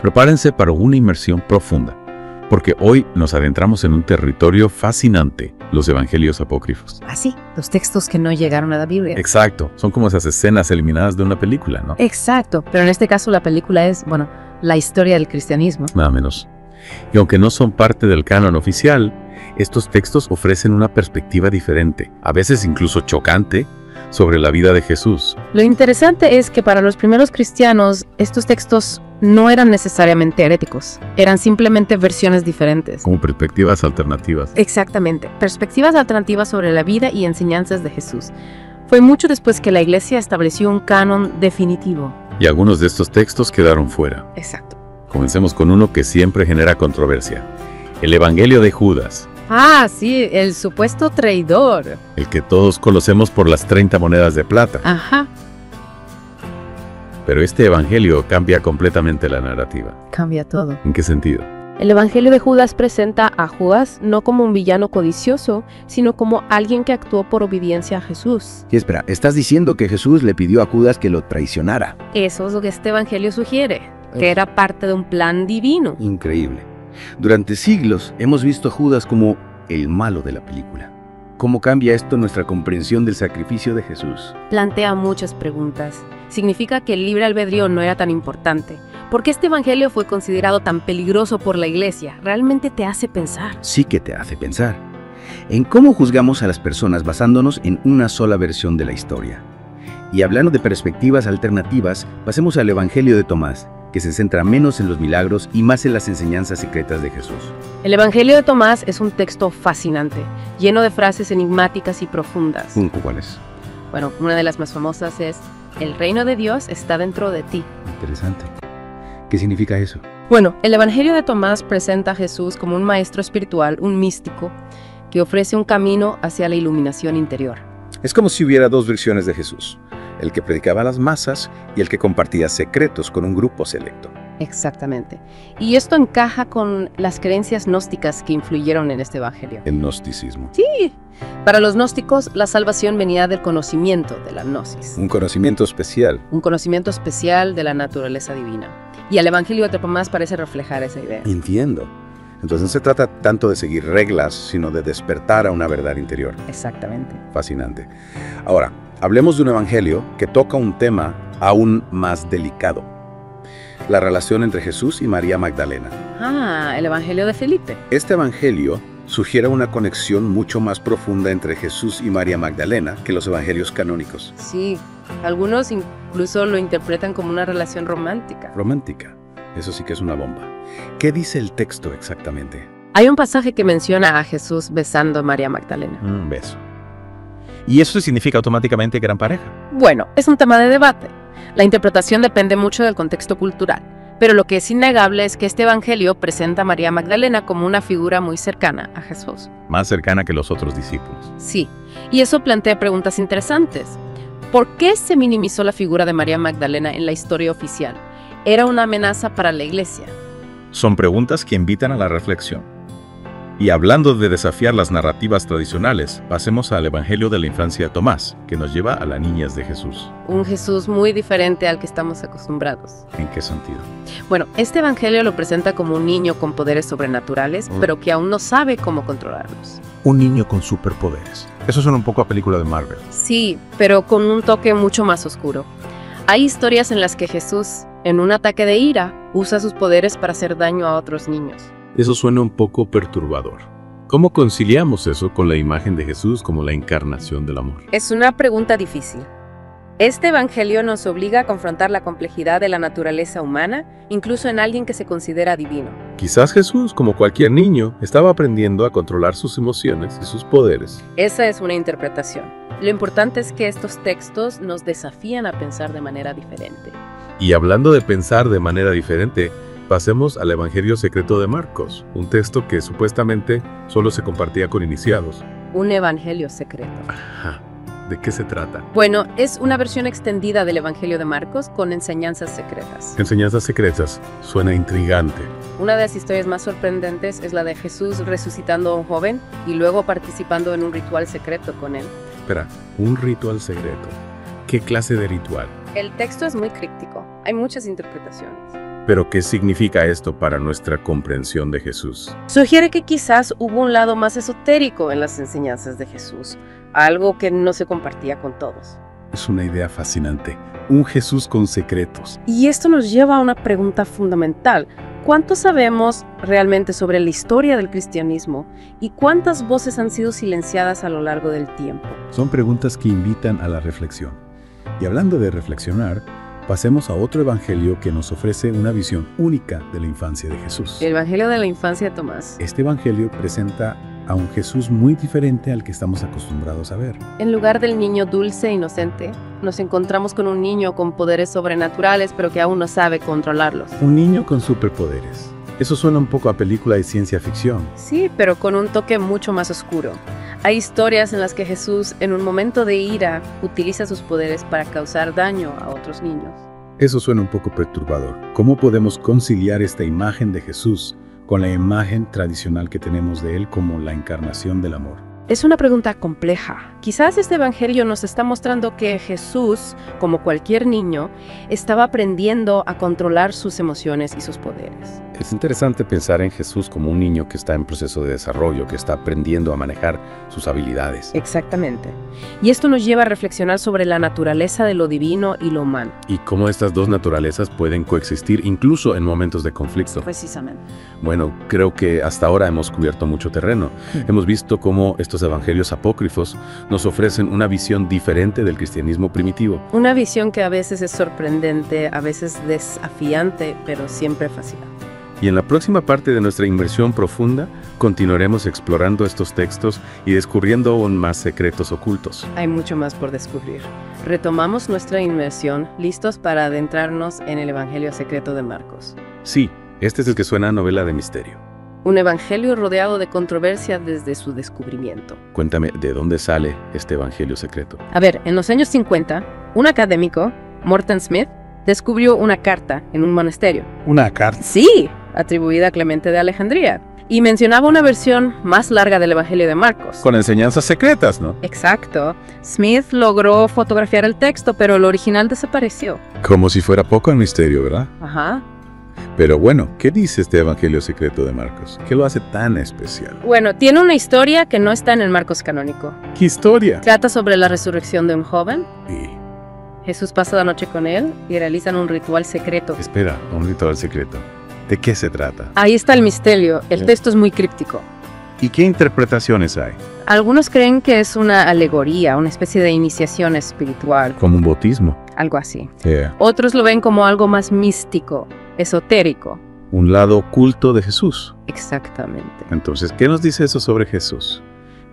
Prepárense para una inmersión profunda, porque hoy nos adentramos en un territorio fascinante, los evangelios apócrifos. Ah, sí, los textos que no llegaron a la Biblia. Exacto, son como esas escenas eliminadas de una película, ¿no? Exacto, pero en este caso la película es, bueno, la historia del cristianismo. Nada menos. Y aunque no son parte del canon oficial, estos textos ofrecen una perspectiva diferente, a veces incluso chocante, sobre la vida de Jesús. Lo interesante es que para los primeros cristianos estos textos no eran necesariamente heréticos, eran simplemente versiones diferentes. Como perspectivas alternativas. Exactamente, perspectivas alternativas sobre la vida y enseñanzas de Jesús. Fue mucho después que la iglesia estableció un canon definitivo. Y algunos de estos textos quedaron fuera. Exacto. Comencemos con uno que siempre genera controversia. El Evangelio de Judas, Ah, sí, el supuesto traidor. el que todos conocemos por las 30 monedas de plata. Ajá, Pero este Evangelio cambia completamente la narrativa. cambia todo. ¿En qué sentido? El Evangelio de Judas presenta a Judas no como un villano codicioso, sino como alguien que actuó por obediencia a Jesús. Y espera, estás diciendo que Jesús le pidió a Judas que lo traicionara. Eso es lo que este evangelio sugiere, que era parte de un plan divino. Increíble. Durante siglos hemos visto a Judas como el malo de la película. ¿Cómo cambia esto nuestra comprensión del sacrificio de Jesús? Plantea muchas preguntas. ¿Significa que el libre albedrío no era tan importante? ¿Por qué este evangelio fue considerado tan peligroso por la iglesia? Realmente te hace pensar. Sí que te hace pensar en cómo juzgamos a las personas basándonos en una sola versión de la historia. Y hablando de perspectivas alternativas, pasemos al Evangelio de Tomás, que se centra menos en los milagros y más en las enseñanzas secretas de Jesús. El evangelio de Tomás es un texto fascinante, lleno de frases enigmáticas y profundas. ¿Cuál es? Bueno, una de las más famosas es, el reino de Dios está dentro de ti. Interesante. ¿Qué significa eso? Bueno, el Evangelio de Tomás presenta a Jesús como un maestro espiritual, un místico, que ofrece un camino hacia la iluminación interior. Es como si hubiera dos versiones de Jesús, el que predicaba a las masas y el que compartía secretos con un grupo selecto. Exactamente. Y esto encaja con las creencias gnósticas que influyeron en este Evangelio. El gnosticismo. Sí. Para los gnósticos, la salvación venía del conocimiento de la gnosis, Un conocimiento especial. un conocimiento especial de la naturaleza divina. Y el Evangelio de Tomás parece reflejar esa idea. Entiendo. Entonces no se trata tanto de seguir reglas, sino de despertar a una verdad interior. Exactamente. Fascinante. Ahora, hablemos de un evangelio que toca un tema aún más delicado. La relación entre Jesús y María Magdalena. Ah, el Evangelio de Felipe. Este evangelio sugiere una conexión mucho más profunda entre Jesús y María Magdalena que los evangelios canónicos. Sí, algunos incluso lo interpretan como una relación romántica. Romántica. Eso sí que es una bomba. ¿Qué dice el texto exactamente? Hay un pasaje que menciona a Jesús besando a María Magdalena. Un beso. ¿Y eso significa automáticamente que eran pareja? Bueno, es un tema de debate. La interpretación depende mucho del contexto cultural, pero lo que es innegable es que este evangelio presenta a María Magdalena como una figura muy cercana a Jesús. Más cercana que los otros discípulos. Sí, y eso plantea preguntas interesantes. ¿Por qué se minimizó la figura de María Magdalena en la historia oficial? ¿Era una amenaza para la iglesia? Son preguntas que invitan a la reflexión. Y hablando de desafiar las narrativas tradicionales, pasemos al Evangelio de la infancia de Tomás, que nos lleva a las niñas de Jesús. Un Jesús muy diferente al que estamos acostumbrados. ¿En qué sentido? Bueno, este evangelio lo presenta como un niño con poderes sobrenaturales, Mm. pero que aún no sabe cómo controlarlos. Un niño con superpoderes. Eso suena un poco a película de Marvel. Sí, pero con un toque mucho más oscuro. Hay historias en las que Jesús, en un ataque de ira, usa sus poderes para hacer daño a otros niños. Eso suena un poco perturbador. ¿Cómo conciliamos eso con la imagen de Jesús como la encarnación del amor? Es una pregunta difícil. Este evangelio nos obliga a confrontar la complejidad de la naturaleza humana, incluso en alguien que se considera divino. Quizás Jesús, como cualquier niño, estaba aprendiendo a controlar sus emociones y sus poderes. Esa es una interpretación. Lo importante es que estos textos nos desafían a pensar de manera diferente. Y hablando de pensar de manera diferente, pasemos al Evangelio secreto de Marcos, un texto que supuestamente solo se compartía con iniciados. Un evangelio secreto. Ajá. ¿De qué se trata? Bueno, es una versión extendida del Evangelio de Marcos con enseñanzas secretas. Enseñanzas secretas. Suena intrigante. Una de las historias más sorprendentes es la de Jesús resucitando a un joven y luego participando en un ritual secreto con él. Espera, un ritual secreto. ¿Qué clase de ritual? El texto es muy críptico, hay muchas interpretaciones. Pero ¿qué significa esto para nuestra comprensión de Jesús? Sugiere que quizás hubo un lado más esotérico en las enseñanzas de Jesús, algo que no se compartía con todos. Es una idea fascinante. Un Jesús con secretos. Y esto nos lleva a una pregunta fundamental. ¿Cuánto sabemos realmente sobre la historia del cristianismo y cuántas voces han sido silenciadas a lo largo del tiempo? Son preguntas que invitan a la reflexión. Y hablando de reflexionar, pasemos a otro evangelio que nos ofrece una visión única de la infancia de Jesús. El Evangelio de la Infancia de Tomás. Este evangelio presenta a un Jesús muy diferente al que estamos acostumbrados a ver. En lugar del niño dulce e inocente, nos encontramos con un niño con poderes sobrenaturales pero que aún no sabe controlarlos. Un niño con superpoderes. Eso suena un poco a película de ciencia ficción. Sí, pero con un toque mucho más oscuro. Hay historias en las que Jesús, en un momento de ira, utiliza sus poderes para causar daño a otros niños. Eso suena un poco perturbador. ¿Cómo podemos conciliar esta imagen de Jesús con la imagen tradicional que tenemos de Él como la encarnación del amor? Es una pregunta compleja. Quizás este Evangelio nos está mostrando que Jesús, como cualquier niño, estaba aprendiendo a controlar sus emociones y sus poderes. Es interesante pensar en Jesús como un niño que está en proceso de desarrollo, que está aprendiendo a manejar sus habilidades. Exactamente. Y esto nos lleva a reflexionar sobre la naturaleza de lo divino y lo humano. Y cómo estas dos naturalezas pueden coexistir incluso en momentos de conflicto. Precisamente. Bueno, creo que hasta ahora hemos cubierto mucho terreno. Hemos visto cómo estos evangelios apócrifos nos ofrecen una visión diferente del cristianismo primitivo. Una visión que a veces es sorprendente, a veces desafiante, pero siempre fascinante. Y en la próxima parte de nuestra inmersión profunda, continuaremos explorando estos textos y descubriendo aún más secretos ocultos. Hay mucho más por descubrir. Retomamos nuestra inmersión, listos para adentrarnos en el Evangelio secreto de Marcos. Sí, este es el que suena a novela de misterio. Un evangelio rodeado de controversia desde su descubrimiento. Cuéntame, ¿de dónde sale este evangelio secreto? A ver, en los años 50, un académico, Morton Smith, descubrió una carta en un monasterio. Una carta. Sí, atribuida a Clemente de Alejandría. Y mencionaba una versión más larga del Evangelio de Marcos. Con enseñanzas secretas, ¿no? Exacto. Smith logró fotografiar el texto, pero el original desapareció. Como si fuera poco el misterio, ¿verdad? Ajá. Pero bueno, ¿qué dice este evangelio secreto de Marcos? ¿Qué lo hace tan especial? Bueno, tiene una historia que no está en el Marcos canónico. ¿Qué historia? Trata sobre la resurrección de un joven. Y, Jesús pasa la noche con él y realizan un ritual secreto. espera, un ritual secreto. ¿De qué se trata? Ahí está el misterio. El texto es muy críptico. ¿Y qué interpretaciones hay? Algunos creen que es una alegoría, una especie de iniciación espiritual, Como un bautismo. Algo así. Yeah. Otros lo ven como algo más místico, esotérico. Un lado oculto de Jesús. Exactamente. Entonces, ¿qué nos dice eso sobre Jesús?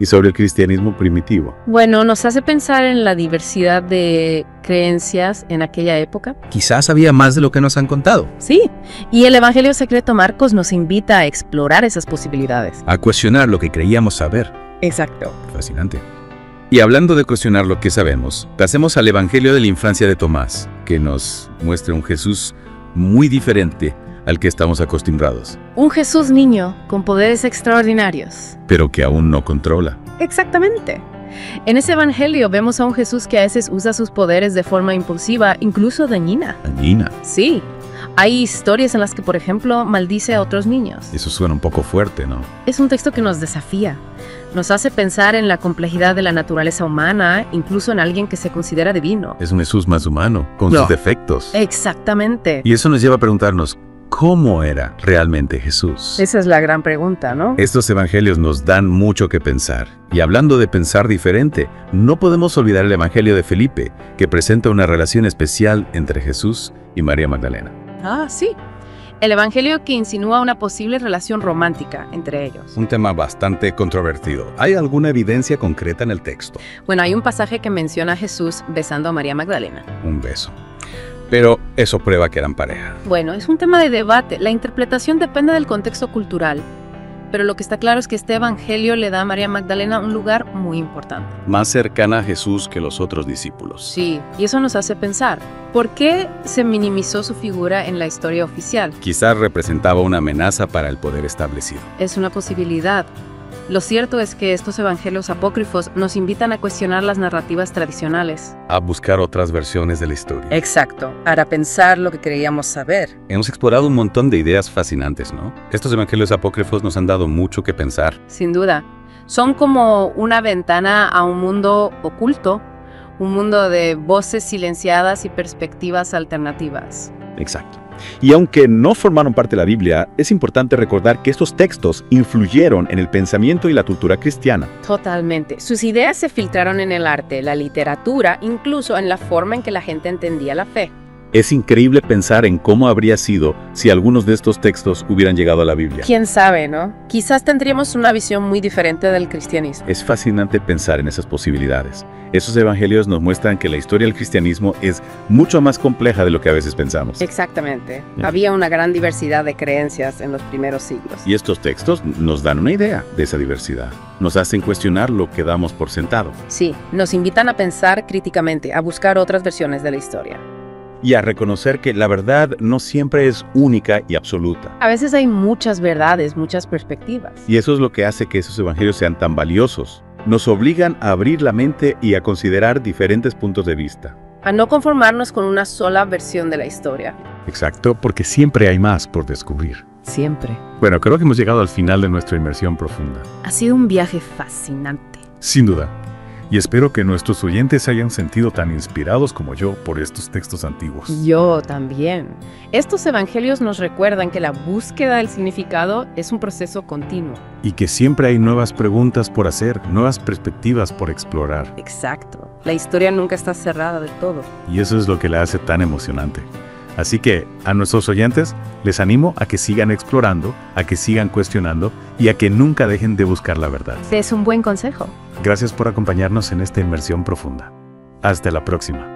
Y sobre el cristianismo primitivo. Bueno, nos hace pensar en la diversidad de creencias en aquella época. Quizás había más de lo que nos han contado. Sí, y el Evangelio secreto Marcos nos invita a explorar esas posibilidades. A cuestionar lo que creíamos saber. Exacto. Fascinante. Y hablando de cuestionar lo que sabemos, pasemos al Evangelio de la infancia de Tomás, que nos muestra un Jesús muy diferente al que estamos acostumbrados, Un Jesús niño con poderes extraordinarios. pero que aún no controla. Exactamente. En ese Evangelio vemos a un Jesús que a veces usa sus poderes de forma impulsiva, incluso dañina. Dañina. Sí. Hay historias en las que, por ejemplo, maldice a otros niños. Eso suena un poco fuerte, ¿no? Es un texto que nos desafía. Nos hace pensar en la complejidad de la naturaleza humana, incluso en alguien que se considera divino. Es un Jesús más humano, con No. sus defectos. Exactamente. Y eso nos lleva a preguntarnos, ¿cómo era realmente Jesús? Esa es la gran pregunta, ¿no? Estos evangelios nos dan mucho que pensar. Y hablando de pensar diferente, no podemos olvidar el evangelio de Felipe, que presenta una relación especial entre Jesús y María Magdalena. Ah, sí. El Evangelio que insinúa una posible relación romántica entre ellos. Un tema bastante controvertido. ¿Hay alguna evidencia concreta en el texto? Bueno, hay un pasaje que menciona a Jesús besando a María Magdalena. Un beso. Pero eso prueba que eran pareja. Bueno, es un tema de debate. La interpretación depende del contexto cultural. Pero lo que está claro es que este Evangelio le da a María Magdalena un lugar muy importante. Más cercana a Jesús que los otros discípulos. Sí, y eso nos hace pensar, ¿por qué se minimizó su figura en la historia oficial? Quizás representaba una amenaza para el poder establecido. Es una posibilidad. Lo cierto es que estos evangelios apócrifos nos invitan a cuestionar las narrativas tradicionales. A buscar otras versiones de la historia. Exacto, para pensar lo que creíamos saber. Hemos explorado un montón de ideas fascinantes, ¿no? Estos evangelios apócrifos nos han dado mucho que pensar. Sin duda, son como una ventana a un mundo oculto, un mundo de voces silenciadas y perspectivas alternativas. Exacto. Y aunque no formaron parte de la Biblia, es importante recordar que estos textos influyeron en el pensamiento y la cultura cristiana. Totalmente. Sus ideas se filtraron en el arte, la literatura, incluso en la forma en que la gente entendía la fe. Es increíble pensar en cómo habría sido si algunos de estos textos hubieran llegado a la Biblia. ¿Quién sabe, no? Quizás tendríamos una visión muy diferente del cristianismo. Es fascinante pensar en esas posibilidades. Esos evangelios nos muestran que la historia del cristianismo es mucho más compleja de lo que a veces pensamos. Exactamente. Había una gran diversidad de creencias en los primeros siglos. Y estos textos nos dan una idea de esa diversidad. Nos hacen cuestionar lo que damos por sentado Sí, nos invitan a pensar críticamente, a buscar otras versiones de la historia. Y a reconocer que la verdad no siempre es única y absoluta. A veces hay muchas verdades, muchas perspectivas. Y eso es lo que hace que esos evangelios sean tan valiosos. Nos obligan a abrir la mente y a considerar diferentes puntos de vista. A no conformarnos con una sola versión de la historia. Exacto, porque siempre hay más por descubrir. Siempre. Bueno, creo que hemos llegado al final de nuestra inmersión profunda. Ha sido un viaje fascinante. Sin duda. Y espero que nuestros oyentes se hayan sentido tan inspirados como yo por estos textos antiguos. Yo también. Estos evangelios nos recuerdan que la búsqueda del significado es un proceso continuo. Y que siempre hay nuevas preguntas por hacer, nuevas perspectivas por explorar. Exacto. La historia nunca está cerrada del todo. Y eso es lo que la hace tan emocionante. Así que a nuestros oyentes les animo a que sigan explorando, a que sigan cuestionando y a que nunca dejen de buscar la verdad. Es un buen consejo. Gracias por acompañarnos en esta inmersión profunda. Hasta la próxima.